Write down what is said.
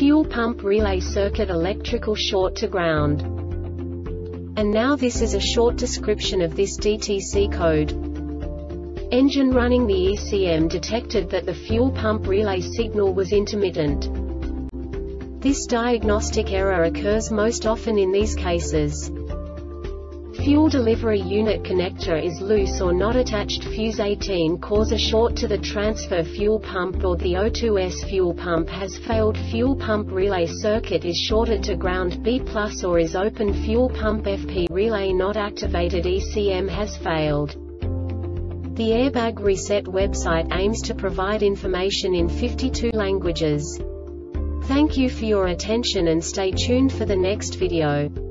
fuel pump relay circuit electrical short to ground. And now this is a short description of this DTC code. Engine running the ECM detected that the fuel pump relay signal was intermittent. This diagnostic error occurs most often in these cases. Fuel delivery unit connector is loose or not attached fuse 18 cause a short to the transfer fuel pump or the O2S fuel pump has failed fuel pump relay circuit is shorted to ground B plus or is open fuel pump FP relay not activated ECM has failed. The Airbag Reset website aims to provide information in 52 languages. Thank you for your attention and stay tuned for the next video.